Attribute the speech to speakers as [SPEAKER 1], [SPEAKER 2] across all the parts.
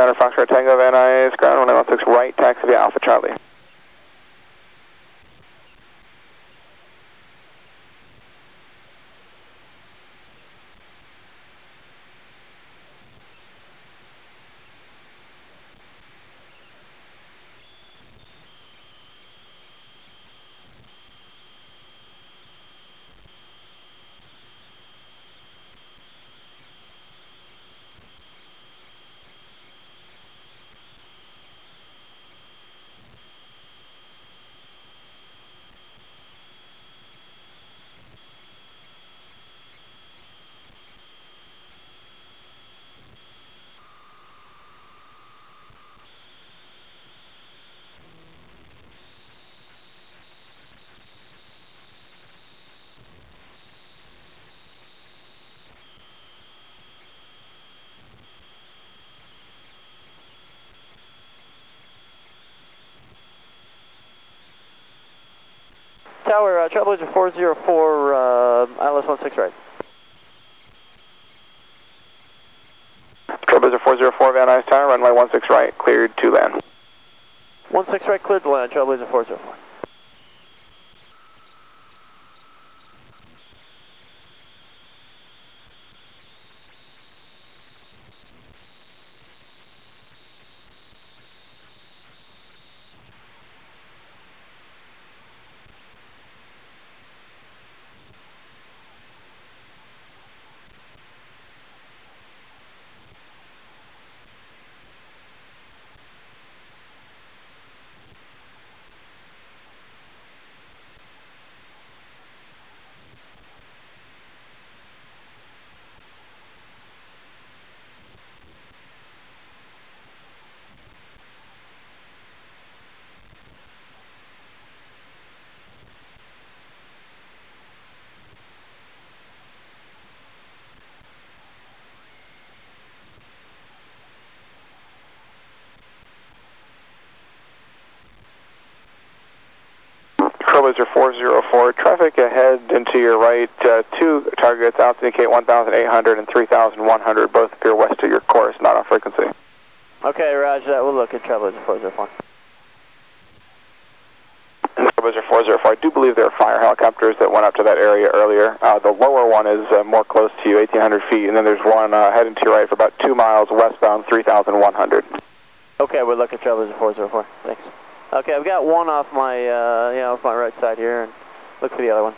[SPEAKER 1] Niner Foxtrot Tango Van Nuys, ground 1916 right, taxi via Alpha Charlie.
[SPEAKER 2] Uh, 404, uh, ILS 16 right.
[SPEAKER 1] Trailblazer 404 Van Nuys Tower, runway 16 right, cleared to land.
[SPEAKER 2] 16 right, cleared to land, Trailblazer 404.
[SPEAKER 1] Trailblazer 404, traffic ahead and to your right, uh, two targets out to indicate 1,800 and 3,100, both appear west of your course, not on frequency.
[SPEAKER 2] Okay, roger that. We'll look at Trailblazer 404.
[SPEAKER 1] Trailblazer 404, I do believe there are fire helicopters that went up to that area earlier. Uh, the lower one is uh, more close to you, 1,800 feet, and then there's one uh, heading to your right for about two miles westbound, 3,100.
[SPEAKER 2] Okay, we'll look at Trailblazer 404. Thanks. Okay, I've got one off my, uh, you know, off my right side here, and look for the other one.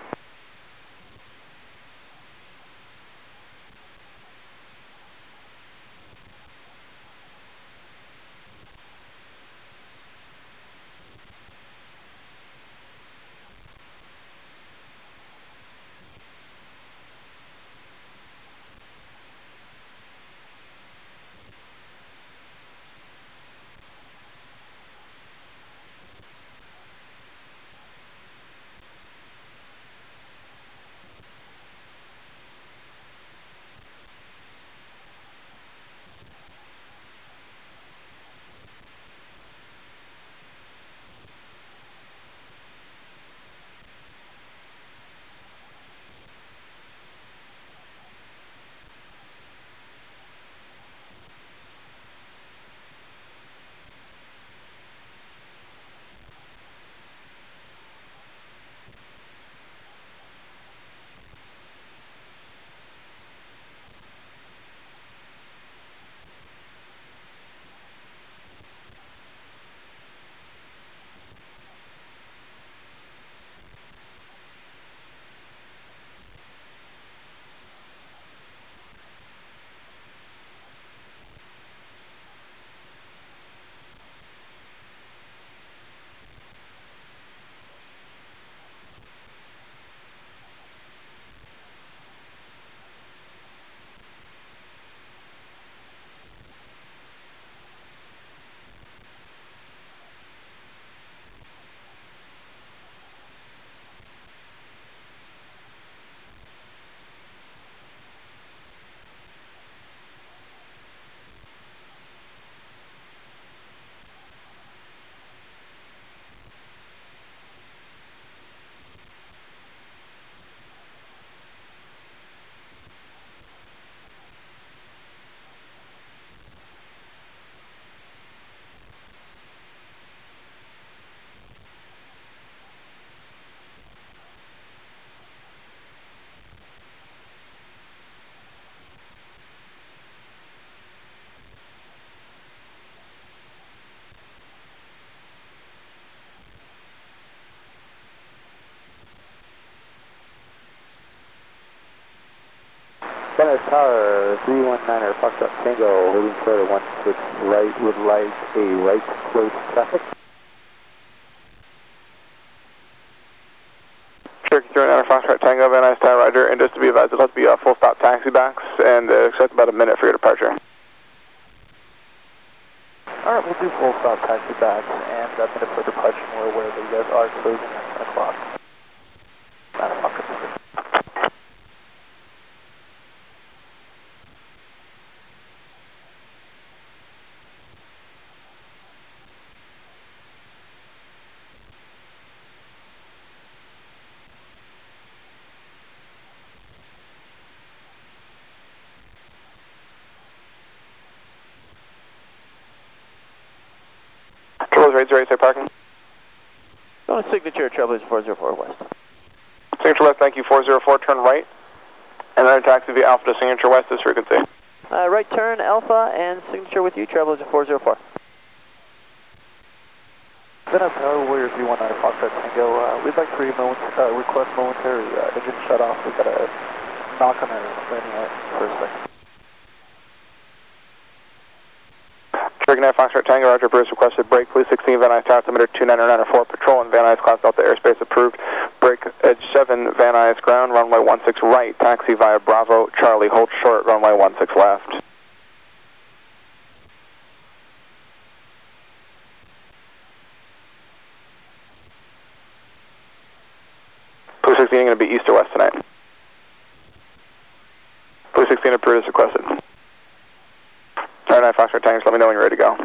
[SPEAKER 3] Center Tower, 319er Foxtrot Tango, holding short at 16 right, would like a right close traffic.
[SPEAKER 1] Cherokee 319er Foxtrot Tango, Van Nuys Tower, Roger, and just to be advised, it'll have to be a full stop taxi backs, and uh, expect about a minute for your departure.
[SPEAKER 3] All right, we'll do full stop taxi backs and a minute for departure. We're aware that you guys are closing at 10 o'clock. 9 o'clock. Pacific.
[SPEAKER 1] Trailblazer 80, say parking.
[SPEAKER 2] Going to signature Trailblazer 404 West.
[SPEAKER 1] Signature West, thank you, 404, turn right, and then taxi via Alpha to Signature West this frequency.
[SPEAKER 2] Uh, right turn, Alpha, and signature with you, Trailblazer 404.
[SPEAKER 3] Then up Tower Warrior 319er Foxtrot Tango, uh, we'd like to re- moment, uh, request momentary uh, engine shut off. We've got a knock on our landing light for a second.
[SPEAKER 1] 9 Foxtrot Tango, Roger, Bruce requested break, please 16 Van Nuys Tower, altimeter 29904, patrol in Van Nuys Class Delta airspace approved, break edge 7 Van Nuys ground, runway 16 right, taxi via Bravo, Charlie, hold short, runway 16 left. Blue 16 going to be east or west tonight. Blue 16 approved as requested. 9 Foxtrot just let me know when you're ready to go.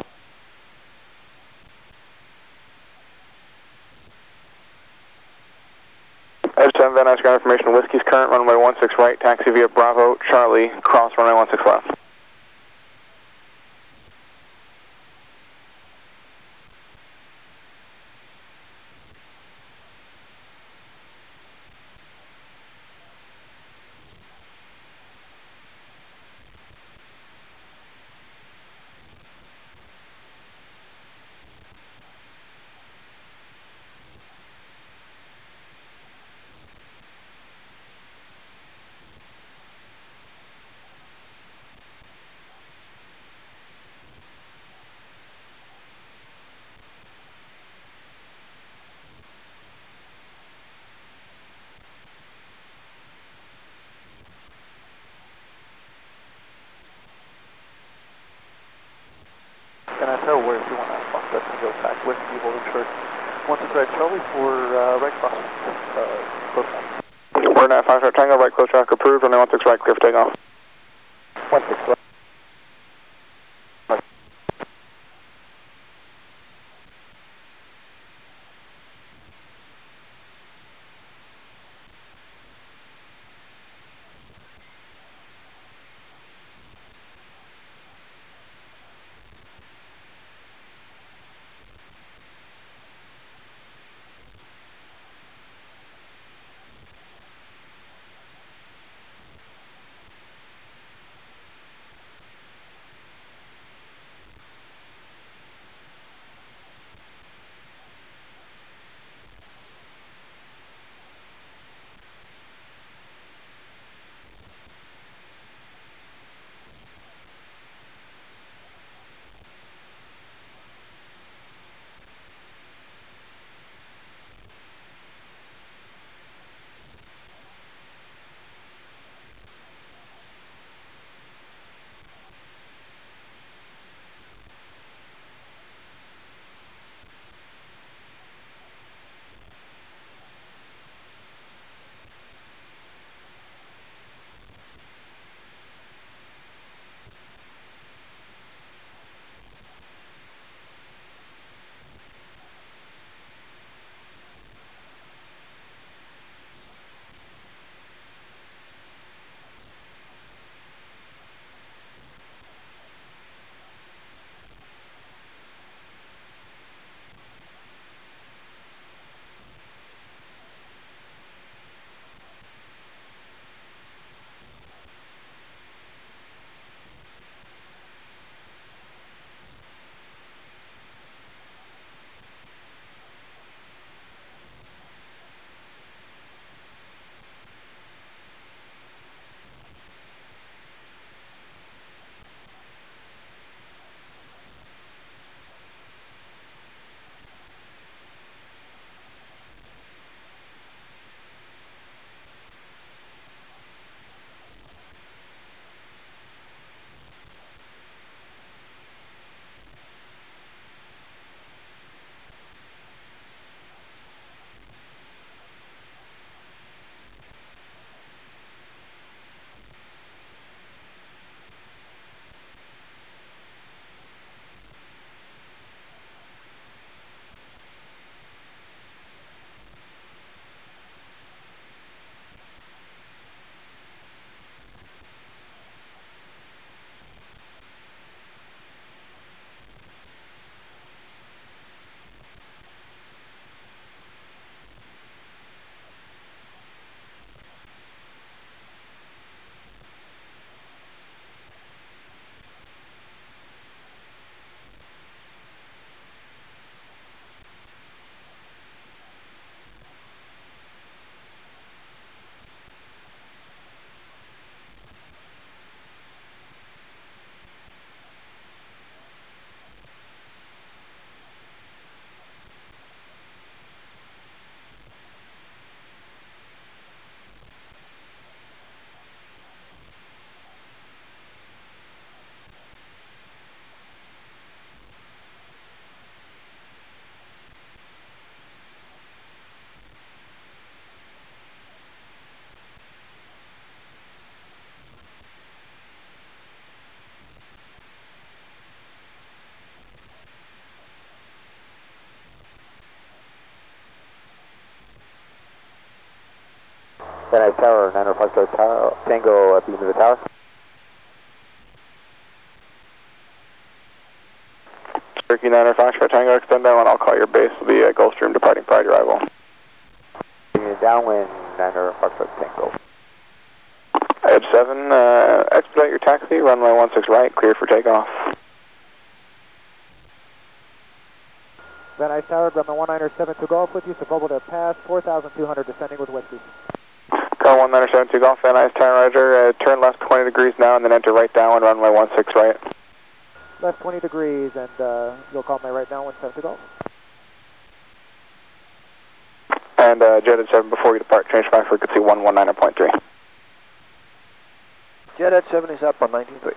[SPEAKER 1] Edge 10 Van Nuys ground information, Whiskey's current, runway 16 right, taxi via Bravo, Charlie, cross runway 16 left.
[SPEAKER 4] Van Nuys Tower, 9 Foxtrot Tower, Tango, uh, beam to the tower.
[SPEAKER 1] Cherokee 9 Foxtrot Tango, extend down, I'll call your base, will be uh, Gulfstream departing priority arrival.
[SPEAKER 4] Beam downwind, 9 Foxtrot Tango.
[SPEAKER 1] Edge 7, uh, expedite your taxi, runway 16 right, clear for takeoff.
[SPEAKER 3] Van Nuys Tower, Grumman 197 to Golf with you, Sepulveda to pass, 4,200 descending with West
[SPEAKER 1] Car 1972 Golf, Van Nuys Tower, Roger, uh, turn left 20 degrees now and then enter right down, on runway 16 right.
[SPEAKER 3] Left 20 degrees, and uh, you'll call me right now, 17 to Golf.
[SPEAKER 1] And uh, Jet 7, before you depart, change my frequency 119.3.
[SPEAKER 3] Jet 7 is up on 19.3.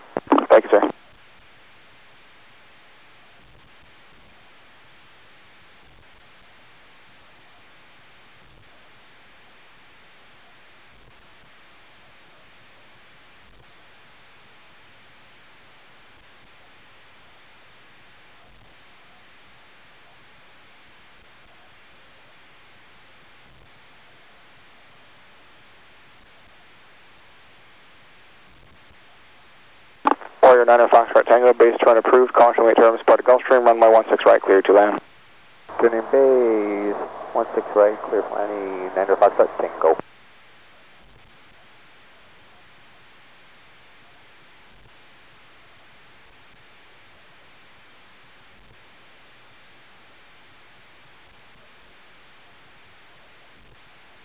[SPEAKER 1] Thank you, sir. Warrior 9 Tango, base turn approved, caution terms, part of Gulfstream, runway 16 right, clear to land.
[SPEAKER 4] Turning base, 16 right, clear for any 9 Foxtrot Tango.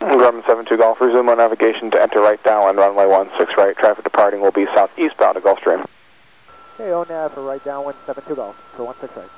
[SPEAKER 1] Grumman 72 Golf, resume on navigation to enter right downwind, runway 16 right, traffic departing will be southeastbound to Gulfstream.
[SPEAKER 3] Okay, ONAV for right downwind, 72 Golf, for 16 right.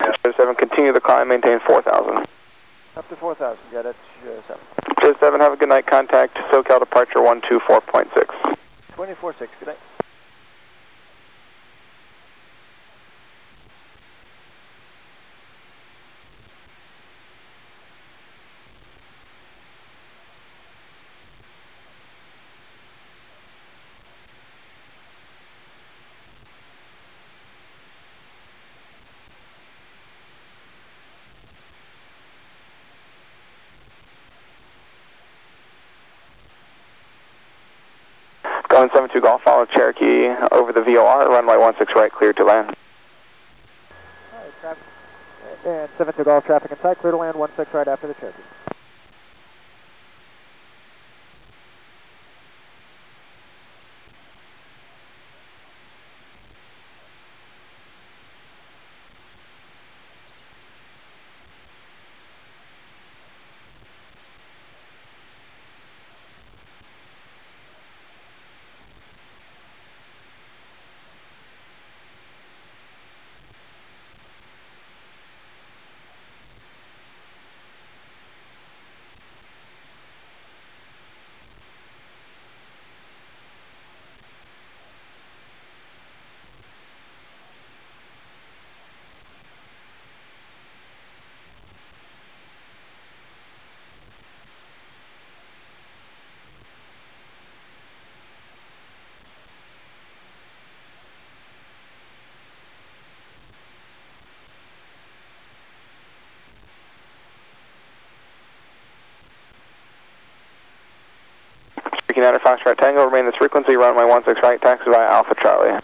[SPEAKER 1] Jet 7, continue the climb, maintain 4,000.
[SPEAKER 3] Up to 4,000, yeah, that's uh, 7.
[SPEAKER 1] Jet 7, have a good night, contact SoCal departure 124.6.
[SPEAKER 3] 24.6, good night.
[SPEAKER 1] Going 72 Golf, follow Cherokee over the VOR, runway 16 right, clear to land.
[SPEAKER 3] Alright, traffic. Uh, and 72 Golf, traffic inside, clear to land, 16 right after the Cherokee.
[SPEAKER 1] Cherokee 9 Foxtrot Tango, remain this frequency, runway 16 right, taxi via Alpha Charlie.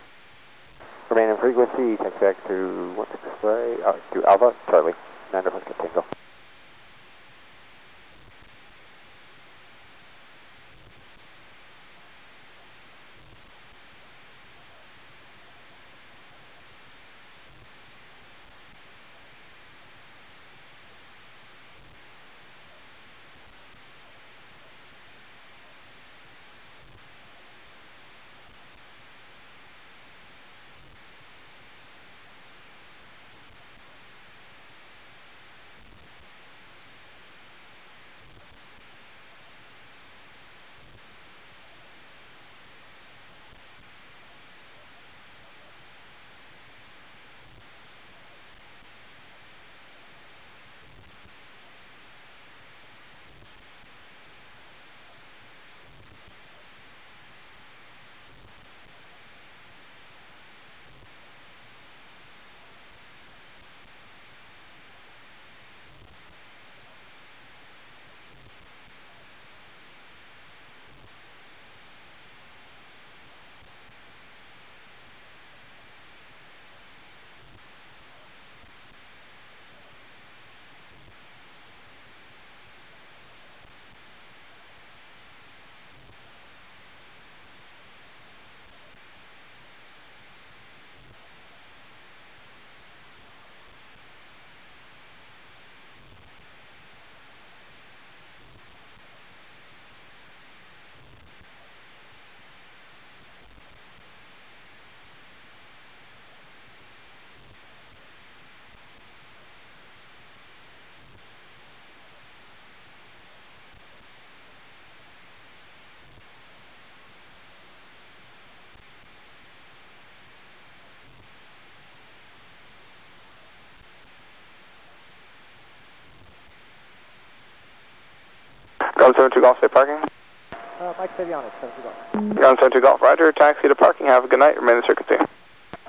[SPEAKER 4] Remain in frequency, taxi back to 16 right, uh, to Alpha, Charlie, 9 Foxtrot Tango.
[SPEAKER 1] 172 Golf, say parking.
[SPEAKER 3] Uh, Mike Saviano, 72 Golf.
[SPEAKER 1] 172 Golf, roger. Taxi to parking. Have a good night. Remain in the circuit team.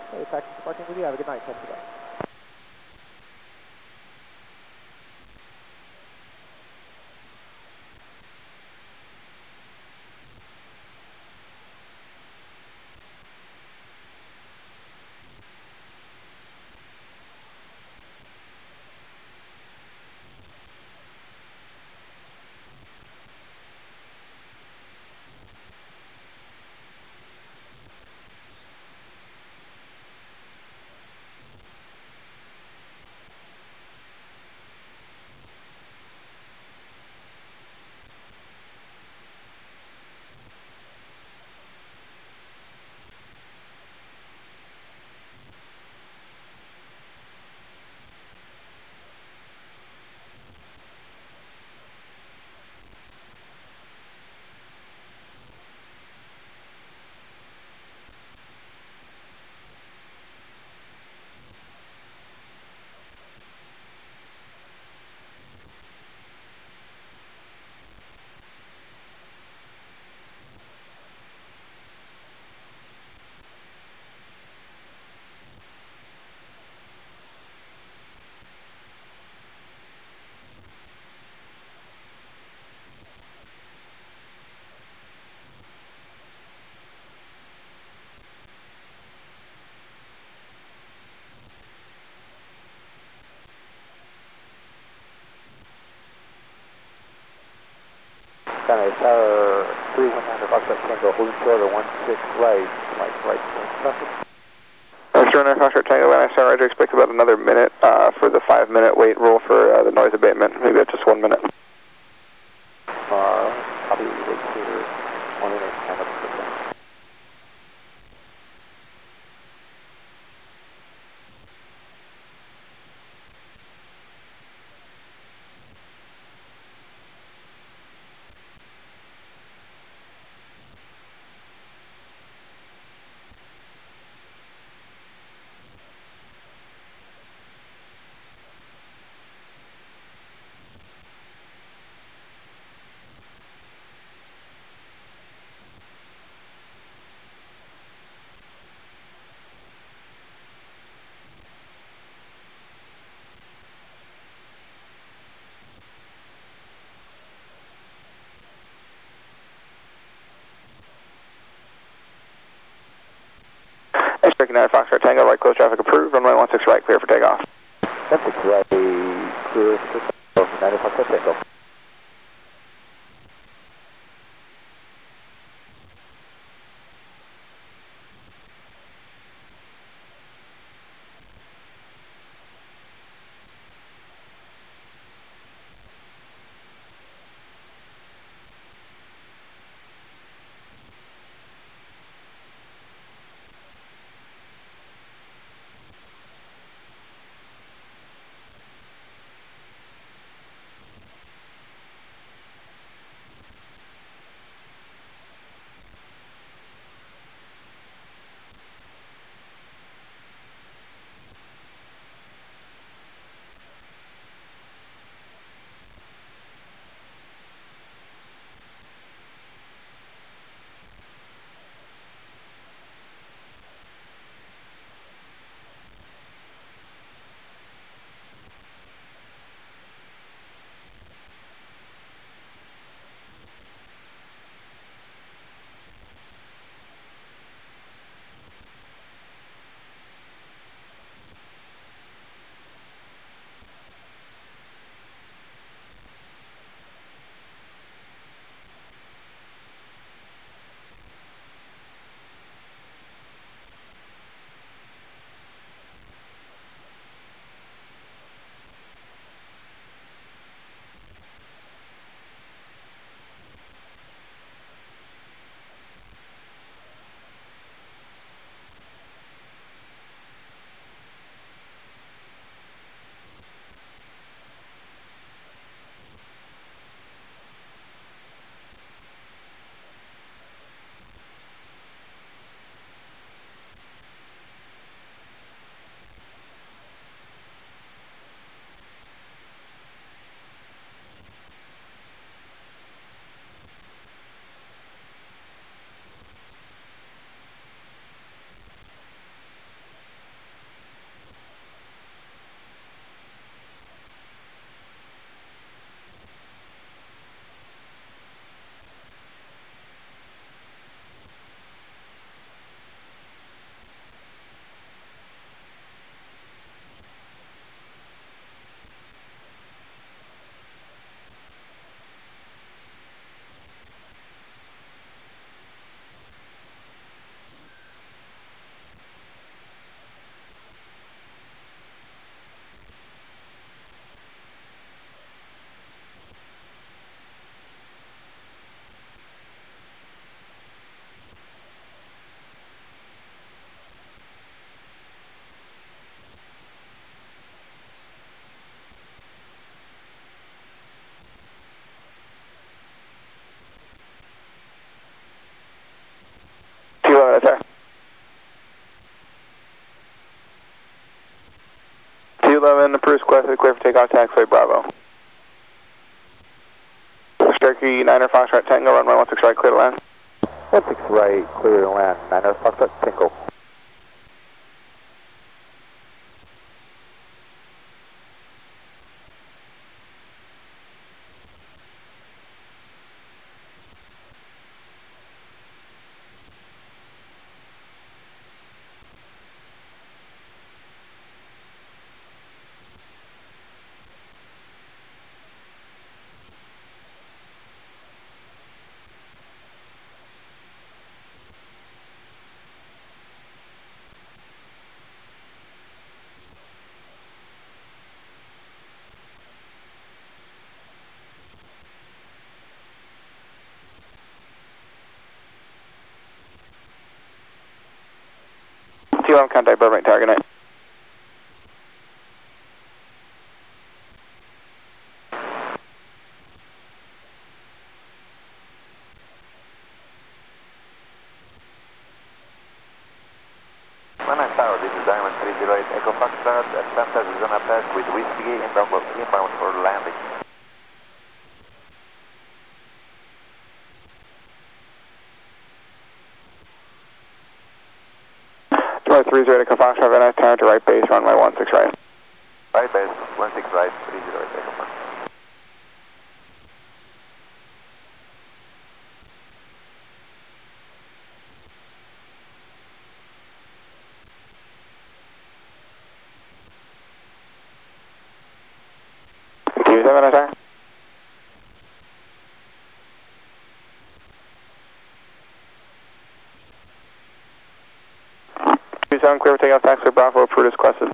[SPEAKER 3] Hey, taxi to parking with you. Have a good night, 72 Golf.
[SPEAKER 4] Kind of tower 319 Foxtrot Tango, holding short of 16 right, Mike, right.
[SPEAKER 1] Mr. Runner, Foxtrot Tango, and I roger. Expect about another minute uh, for the five minute wait rule for uh, the noise abatement. Maybe just one minute.
[SPEAKER 4] Uh, copy, wait here, one minute, and up to the
[SPEAKER 1] Expect 9 Foxtrot Tango, right close traffic Bruce Quest, clear for takeoff, taxiway Bravo. Cherokee 9er Foxtrot Tango, runway 16 right, clear to land.
[SPEAKER 4] 16 right, clear to land, 9er Foxtrot Tango.
[SPEAKER 1] T11 contact Burbank target night.
[SPEAKER 5] Manhattan Tower, this is Diamond 308 Echo Foxtrot at Santa Susana Pass with Whiskey inbound, inbound for landing.
[SPEAKER 1] Door 30 Echo Foxtrot, very nice turn to right base, runway 16 right.
[SPEAKER 5] Right base, 16 right, 308 Echo Foxtrot.
[SPEAKER 1] T7, I sorry. T7, clear for takeoff, taxiway Bravo, Prudis requested.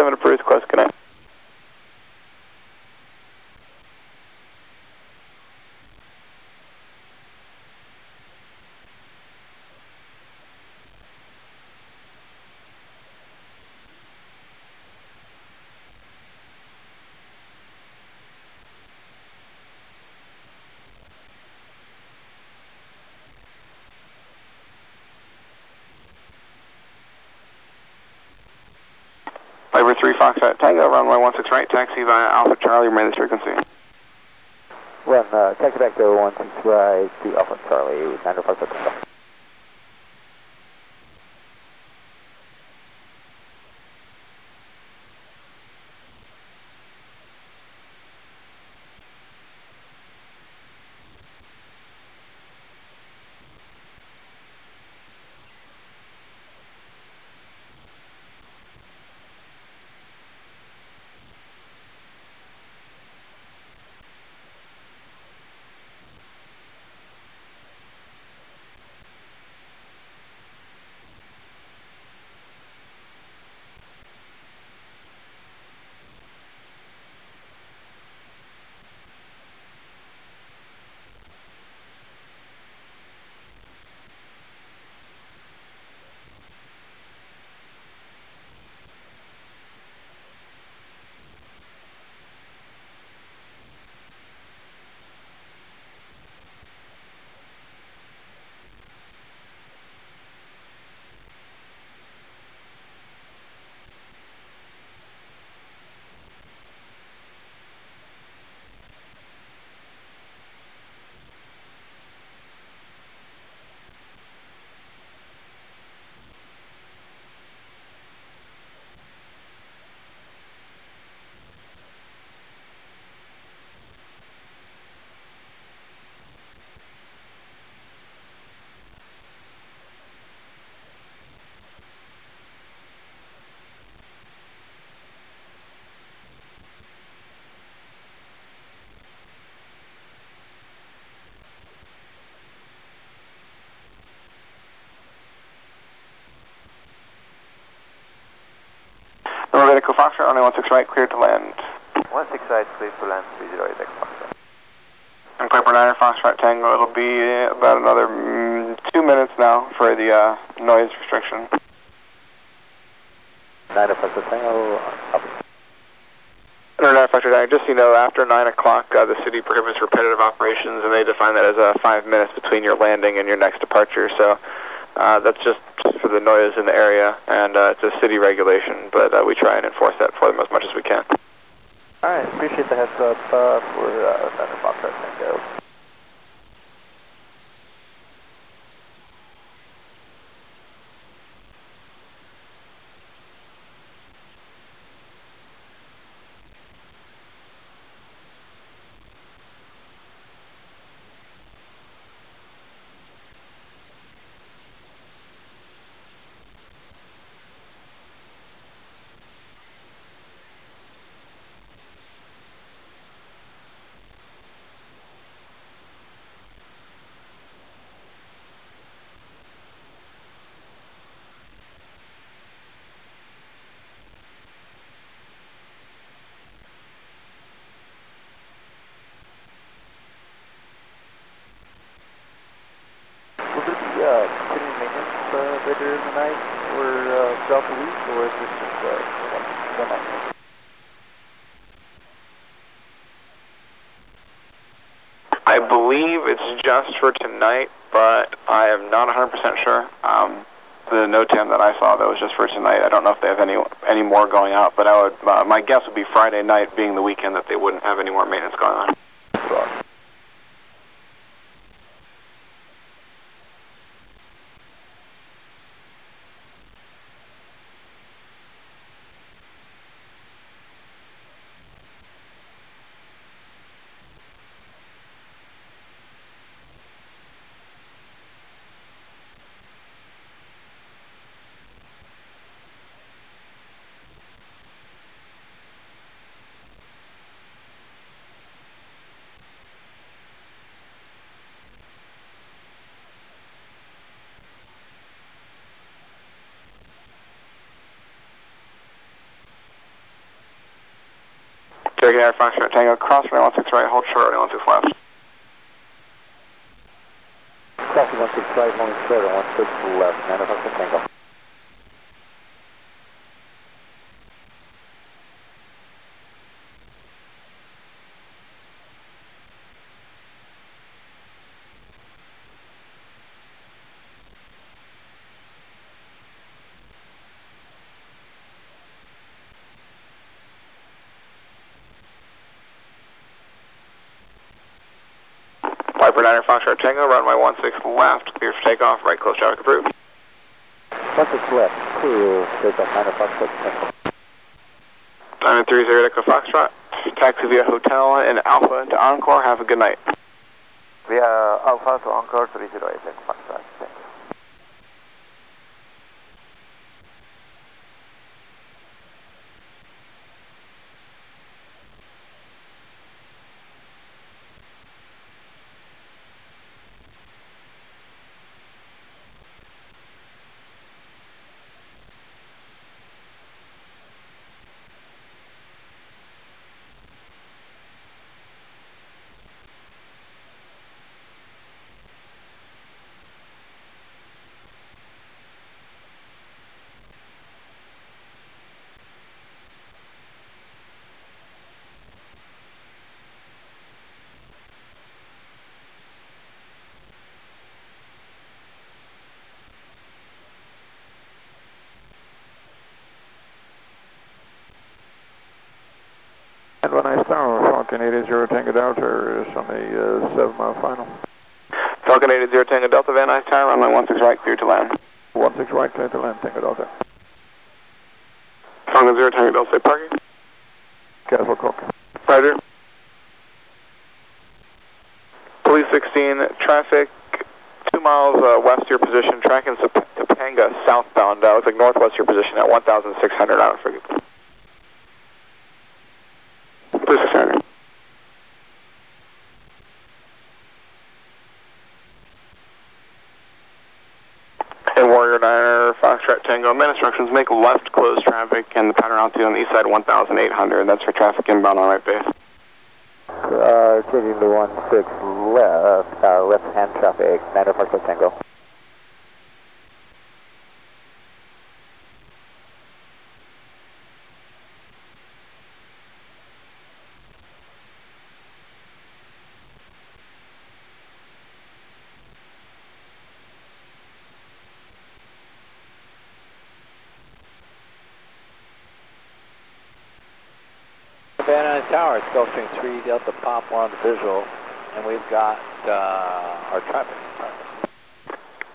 [SPEAKER 1] Two seven approved, request connect. Labor 3 Foxtrot Tango, runway 16 right, taxi via Alpha Charlie, remain this frequency.
[SPEAKER 4] Run, uh, taxi back to 16 right to Alpha Charlie, 9er Foxtrot Tango.
[SPEAKER 1] Echo Foxtrot, runway 16 right, clear to land.
[SPEAKER 6] 16 right, clear to land, 308 Echo Foxtrot.
[SPEAKER 1] And Piper 9 Foxtrot Tango, it'll be about another mm, two minutes now for the uh, noise restriction.
[SPEAKER 4] 9 Foxtrot Tango, up.
[SPEAKER 1] Internet Factor Tango, just so you know, after 9 o'clock, uh, the city prohibits repetitive operations, and they define that as uh, five minutes between your landing and your next departure. So uh, that's just, for the noise in the area, and uh, it's a city regulation, but uh, we try and enforce that for them as much as we can.
[SPEAKER 3] All right, appreciate the heads up uh, for uh, Thunder Tango. Will there be uh, continuing maintenance uh, later in the night or uh, throughout the week, or is this just uh, one, one night?
[SPEAKER 1] I believe it's just for tonight, but I am not 100% sure. Um, the NOTAM that I saw that was just for tonight. I don't know if they have any any more going out, but I would uh, my guess would be Friday night being the weekend that they wouldn't have any more maintenance going on.
[SPEAKER 3] Roger.
[SPEAKER 1] Cherokee Air Foxtrot Tango, cross runway 16 right, hold short, runway 16 left.
[SPEAKER 4] Crossing 16 right, moving straight on 16 left, 9 Foxtrot Tango.
[SPEAKER 1] Piper 9 Foxtrot Tango, runway 16 left, clear for takeoff, right close traffic approved.
[SPEAKER 4] 16 left, clear, take off 9 Foxtrot Tango.
[SPEAKER 1] Diamond 30 Echo Foxtrot, taxi via hotel in Alpha to Encore, have a good night.
[SPEAKER 6] Via Alpha to Encore, 308 Echo Foxtrot. Thank you.
[SPEAKER 3] And one nice tower, Falcon 80 Tango Delta is on the uh, 7 mile final.
[SPEAKER 1] Falcon 80 Tango Delta Van Nuys Tower, runway 16 right, clear to land.
[SPEAKER 3] 16 right, clear to land, Tango Delta.
[SPEAKER 1] Falcon 0 Tango Delta, say parking.
[SPEAKER 3] Castle Cooke.
[SPEAKER 1] Roger. Police 16, traffic two miles uh, west of your position, tracking Top- Topanga southbound. Uh, looks like northwest of your position at 1,600 out of frigate. Police 600. And Warrior 9er, Foxtrot Tango. Main instructions, make left close traffic and the pattern altitude on the east side 1,800. That's for traffic inbound on right base.
[SPEAKER 4] Uh, changing to 16 left, uh, left-hand traffic, 9 Fox Tango.
[SPEAKER 7] Van Nuys Tower, it's Gulfstream 3 Delta Pop, we're on the visual, and we've got uh, our traffic.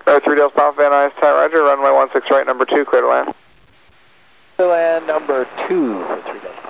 [SPEAKER 1] Uh, 3 Delta Pop, Van Nuys, Tower, Roger, runway 16 right, number 2, clear to land.
[SPEAKER 7] To land number 2 for 3 Delta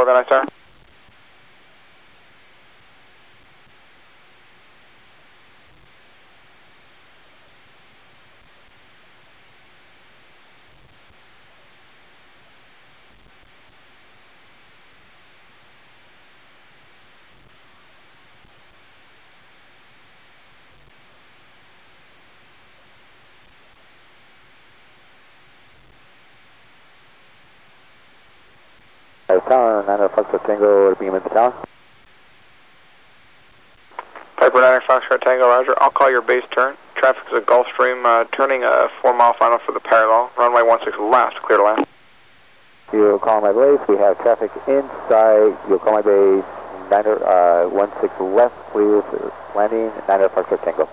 [SPEAKER 1] podrá estar. Tower,
[SPEAKER 4] 9 Fox Tango, beam in the tower.
[SPEAKER 1] Piper 9 Foxtrot Tango, Roger. I'll call your base turn. Traffic is a Gulfstream, uh, turning a 4 mile final for the parallel. Runway 16 left, clear to land.
[SPEAKER 4] You'll call my base, we have traffic inside, you'll call my base, 9 uh, 16 left, for landing, 9 Fox Tango.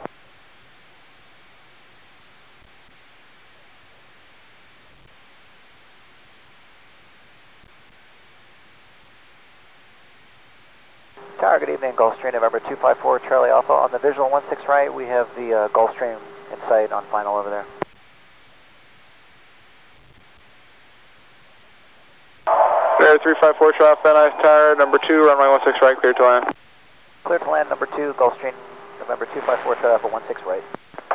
[SPEAKER 7] Tower, good evening, Gulfstream November 254, Charlie Alpha. On the visual 16 right, we have the uh, Gulfstream in sight on final over there.
[SPEAKER 1] There, 354 Charlie Van Nuys Tower, number 2, runway 16 right, clear to land.
[SPEAKER 7] Clear to land number 2, Gulfstream November 254, Charlie Alpha 16 right.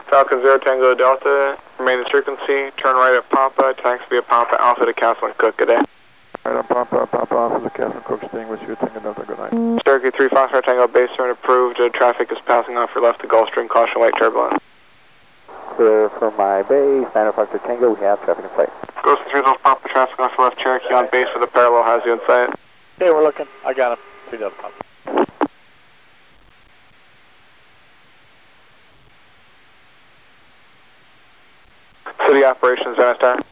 [SPEAKER 1] Falcon 0 Tango Delta, remain in frequency, turn right at Papa, taxi via Papa, Alpha to Castle and Cooke, good day.
[SPEAKER 7] Right on Papa, Papa Alpha, the Castle Cooke staying with you, Tango Delta, good night.
[SPEAKER 1] Cherokee 3 Foxtrot Tango base turn approved, uh, traffic is passing off your left to Gulfstream, caution light turbulence.
[SPEAKER 4] Clear for my base, 9 Fox Tango, we have traffic in sight.
[SPEAKER 1] Goes through those Papa traffic off your left Cherokee on base for the parallel has you in sight.
[SPEAKER 7] Hey, we're looking. I got him. 3 Delta Pop.
[SPEAKER 1] City operations, Van Nuys Tower.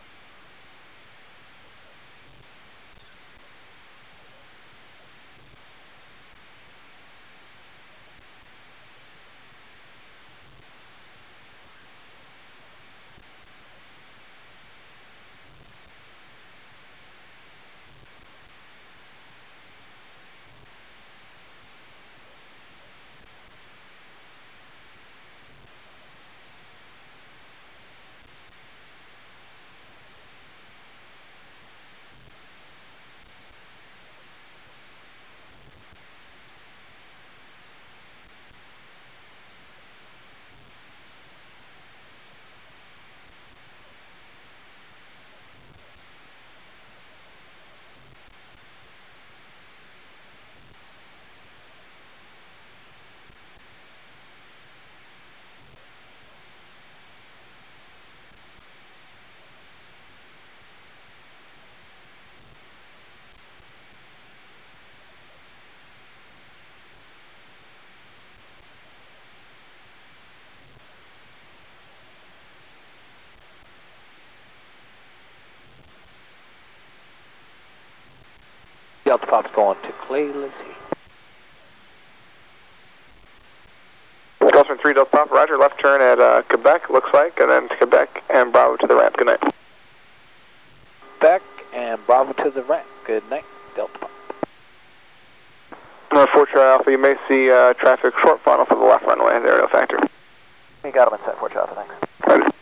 [SPEAKER 7] Delta Pop's going to Clay
[SPEAKER 1] Gulfstream 3 Delta Papa, Roger, left turn at uh, Quebec, looks like, and then to Quebec and Bravo to the ramp, good night.
[SPEAKER 7] Beck and Bravo to the ramp. Good night.
[SPEAKER 3] Tango.
[SPEAKER 1] Uh, 4 Charlie Alpha, you may see uh, traffic short funnel for the left runway, the aerial factor.
[SPEAKER 3] We got him in set 4 Charlie Alpha, thanks.
[SPEAKER 1] Right.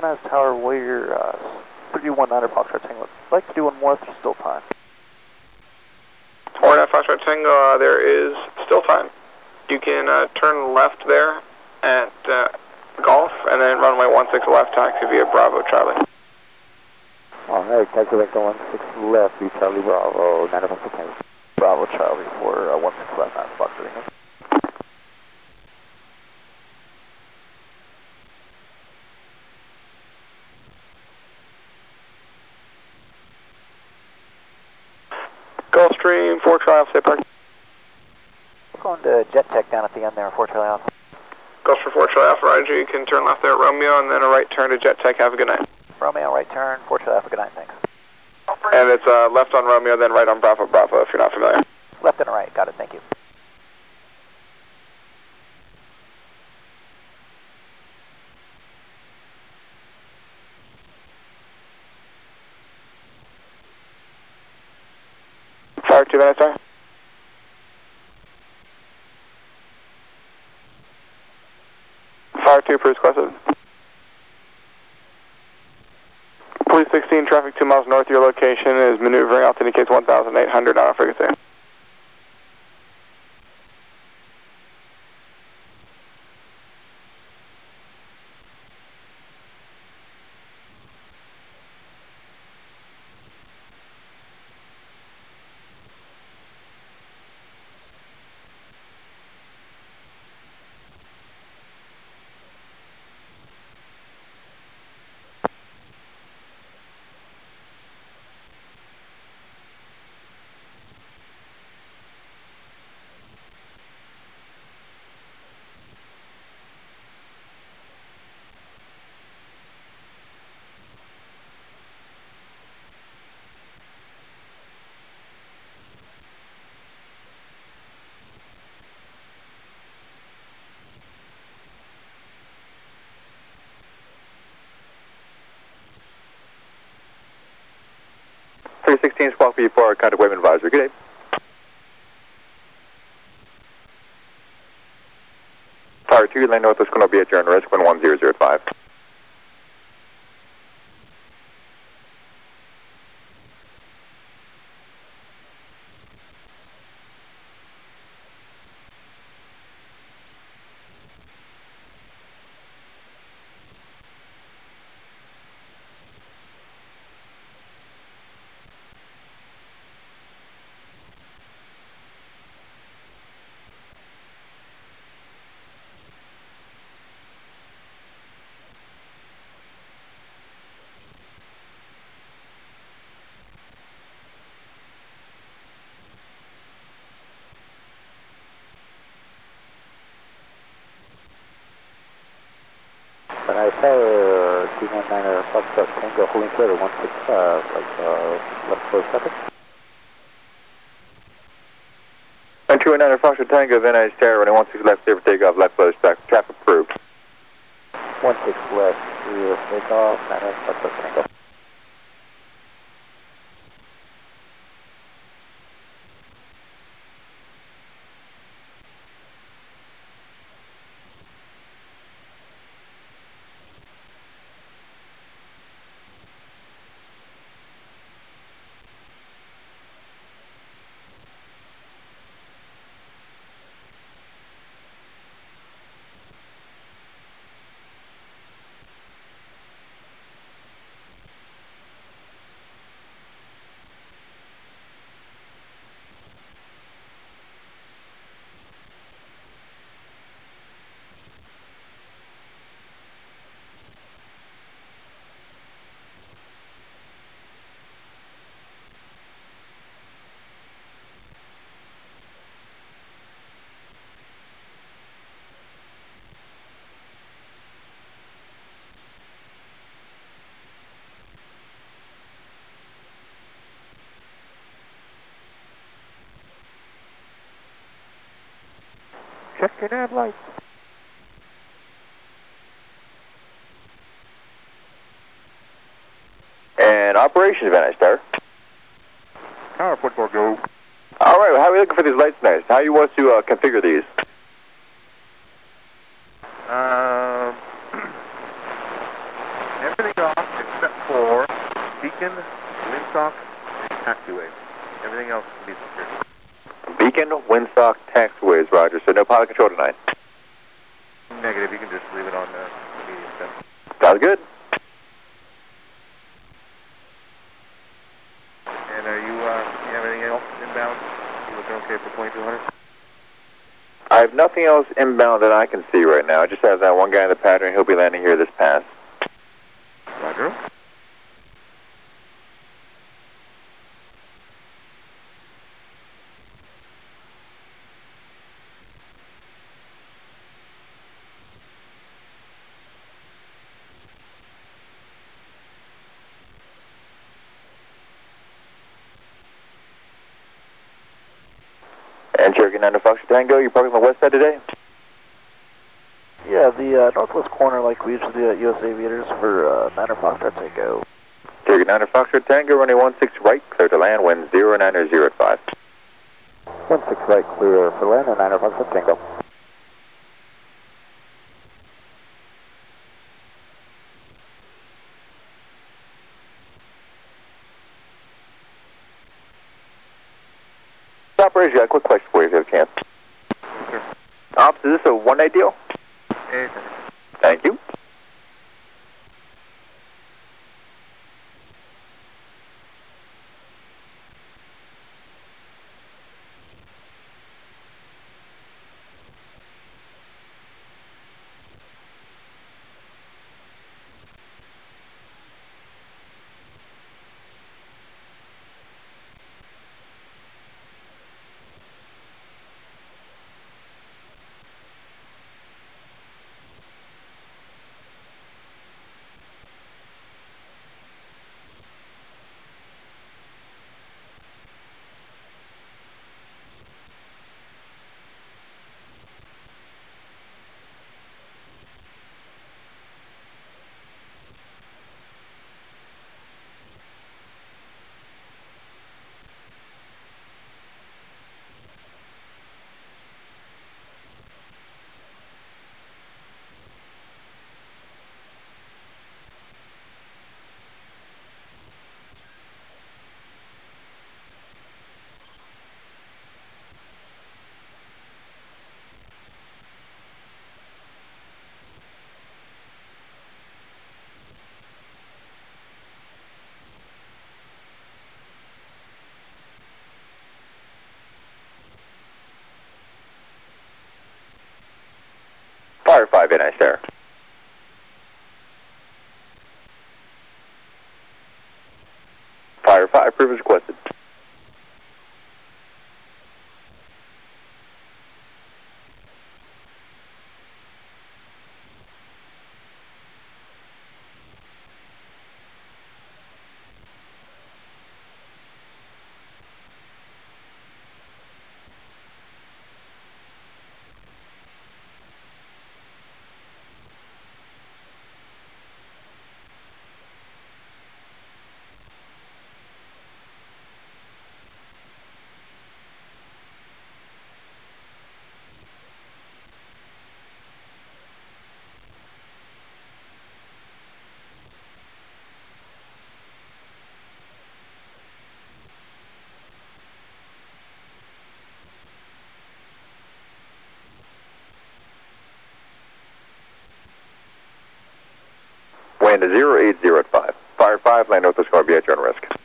[SPEAKER 3] Van Nuys Tower, Warrior uh, 319er Foxtrot Tango. I'd like to do one more if there's still time.
[SPEAKER 1] Hornet Foxtrot Tango, uh, there is still time. You can uh, turn left there at uh, Golf, and then runway 16 left, taxi via Bravo Charlie.
[SPEAKER 4] All right, taxi 16 left, be Charlie Bravo, 9 Foxtrot Tango.
[SPEAKER 3] Bravo Charlie for uh, 16 left 9 Foxtrot
[SPEAKER 1] Gulfstream, 4 Charlie Alpha, stay parked.
[SPEAKER 3] We're going to Jet Tech down at the end there, 4 Charlie Alpha.
[SPEAKER 1] Gulfstream 4 Charlie Alpha, Roger, you can turn left there at Romeo, and then a right turn to Jet Tech. Have a good night.
[SPEAKER 3] Romeo, right turn, 4 Charlie Alpha, good night, thanks.
[SPEAKER 1] And it's uh, left on Romeo, then right on Bravo Bravo, if you're not familiar.
[SPEAKER 3] Left and right, got it, thank you.
[SPEAKER 1] Fire 2 minutes, sir. Fire 2, Bruce Crescent. Police 16, traffic 2 miles north of your location is maneuvering out indicates 1,800 on frequency.
[SPEAKER 6] 2016 Squawk kind of Wayman Advisor. Good day. Tower 2, land northwest, going to be at your risk,
[SPEAKER 4] wind 1005. Tango, holding clear, 16 uh, like, uh, left close traffic.
[SPEAKER 6] And 209 Foxtrot Tango, Van Nuys Tower, running 16 left, clear for takeoff, left close, back, traffic approved.
[SPEAKER 4] 16 left, clear takeoff, 9 Foxtrot Tango.
[SPEAKER 8] Check your nav lights.
[SPEAKER 6] And operations, Van Star.
[SPEAKER 8] Tower 44, go.
[SPEAKER 6] All right, well, how are we looking for these lights next? How you want to uh, configure these?
[SPEAKER 8] Um, everything off except for beacon, windsock, and taxiway. Everything else can be secured.
[SPEAKER 6] Beacon, windsock, taxiways, Roger. So no pilot control tonight.
[SPEAKER 8] Negative, you can just leave it on the medium set.
[SPEAKER 6] Sounds good.
[SPEAKER 8] And are you, uh, you have anything else inbound? You looking okay for 2200?
[SPEAKER 6] I have nothing else inbound that I can see right now. I just have that one guy in the pattern. He'll be landing here this pass.
[SPEAKER 8] Roger.
[SPEAKER 6] And Cherokee 9 to Fox Tango, you're parking on the west side today?
[SPEAKER 8] Yeah, the uh, northwest corner like we usually do at US Aviators for uh, Niner Foxtrot Tango.
[SPEAKER 6] 9 to Fox Tango, running 16 right, clear to land, wind 090 at 5.
[SPEAKER 4] 16 right, clear for land, and 9 Fox Tango.
[SPEAKER 6] Got a quick question for you if you have a chance.
[SPEAKER 8] Sure.
[SPEAKER 6] Ops, is this a one night deal?
[SPEAKER 8] It's
[SPEAKER 6] Thank you. Fire 5 in, Fire 5, privilege requested. Wind 080 at 5. Fire 5, land northwest Columbia at risk.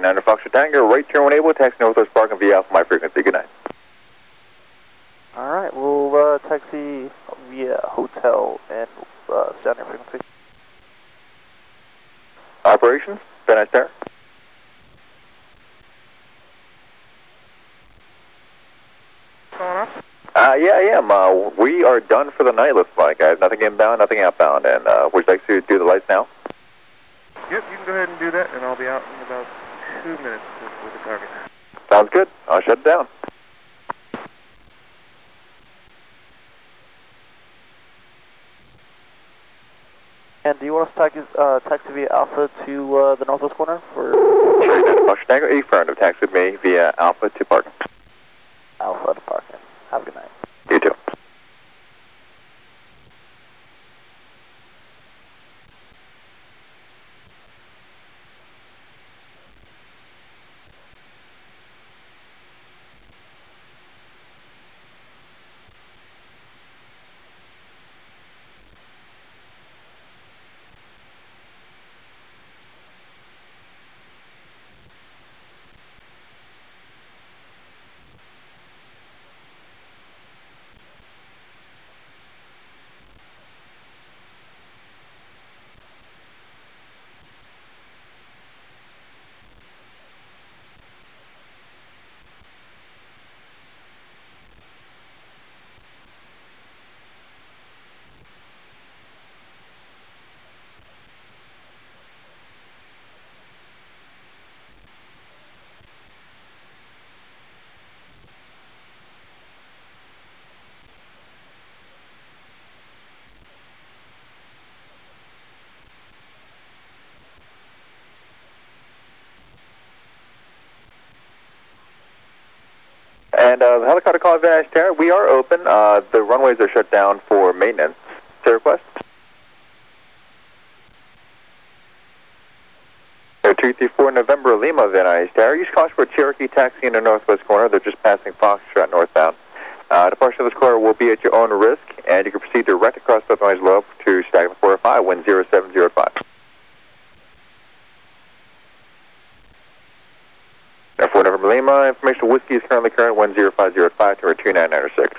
[SPEAKER 6] Tiger 9 Foxtrot Tango, right turn when able, taxi Northwest Parking via Alpha My Frequency. Good night.
[SPEAKER 3] All right, we'll uh, taxi via hotel and uh, sound your frequency.
[SPEAKER 6] Operations, Van Nuys Tower. Uh, yeah, I am. Uh, we are done for the night, looks like. I have nothing inbound, nothing outbound. And uh, would you like to do the lights now?
[SPEAKER 8] Yep, you can go ahead and do that, and I'll be out in about two minutes with, with the target.
[SPEAKER 6] Sounds good. I'll shut it down.
[SPEAKER 3] And do you want us to taxi, uh, taxi via Alpha to uh, the northwest corner for
[SPEAKER 6] Tiger 9 Foxtrot Tango, affirmative. Taxi with me via Alpha to parking.
[SPEAKER 3] Alpha to parking? Have a good night.
[SPEAKER 6] You too. And uh, the helicopter call Van Tower, we are open. Uh, the runways are shut down for maintenance. Is request? Air 234 November Lima Van Nuys Tower. Use caution for Cherokee taxi in the northwest corner. They're just passing Foxtrot northbound. Uh, departure of this corner will be at your own risk, and you can proceed direct across the noise lobe to Stagnant 405, wind 0705. Air 4 November Lima, information whiskey is currently current 10505 to our 2996.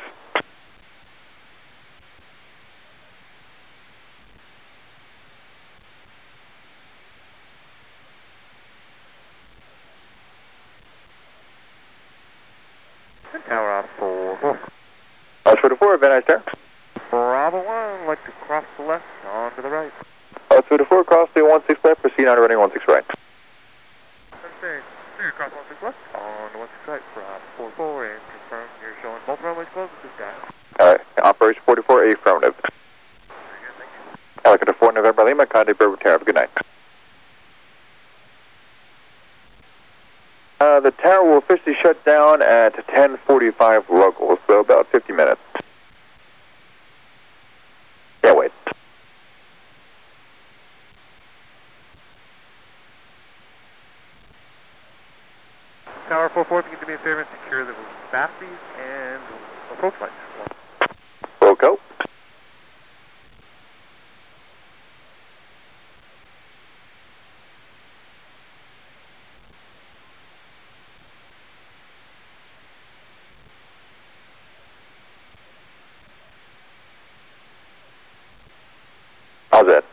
[SPEAKER 8] And tower out four, four.
[SPEAKER 6] House 44, Van Nuys Tower.
[SPEAKER 8] Bravo 1, like to cross the left, on to the right.
[SPEAKER 6] House 44, cross the 16 left, proceed on to running 16 right.
[SPEAKER 8] Sensei, you cross 16 left, on to 16 right, Bravo 44, and confirm you're showing both runways closed at this time.
[SPEAKER 6] Alright, Operation 44, affirmative.
[SPEAKER 8] Very good, thank you.
[SPEAKER 6] Helicopter 4 November Lima, contact Bravo Tower. Have a good night. Uh, the tower will officially shut down at 10:45 local, so about 50 minutes. Yeah, wait.
[SPEAKER 8] Tower 44, if you can do me a favor and secure the batteries and approach lights.
[SPEAKER 6] Wilco. How's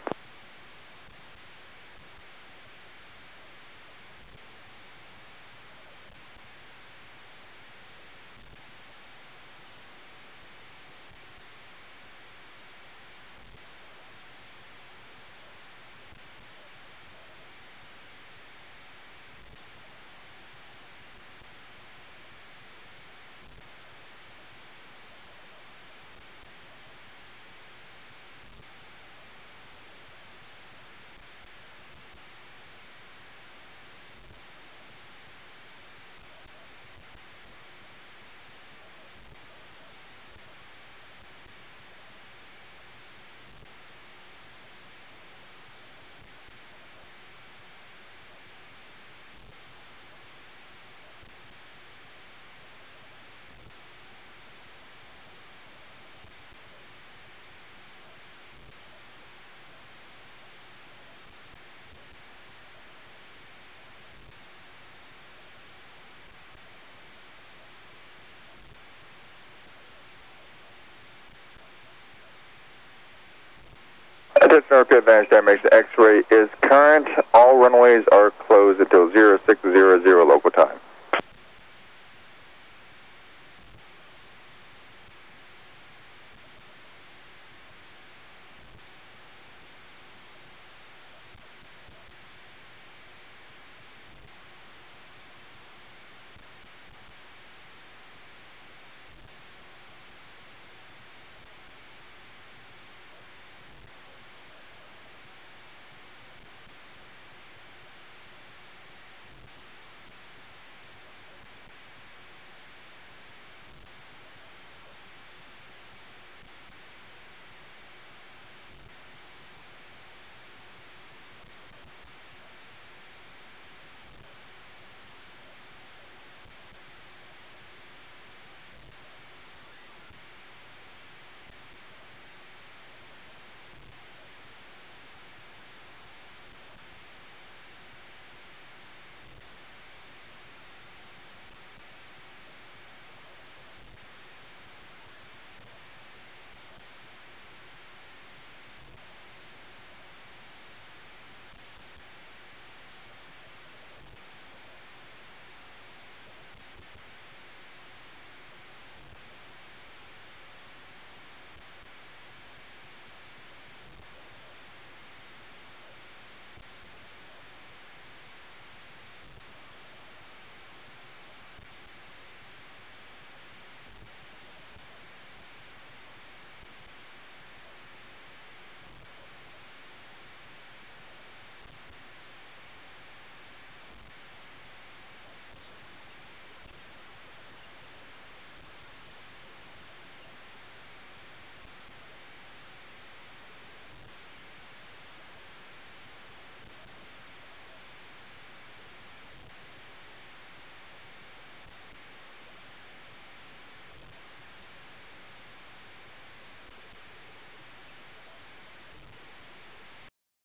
[SPEAKER 6] Attention RP Advantage Dimension X-ray is current. All runways are closed until 0600 local time.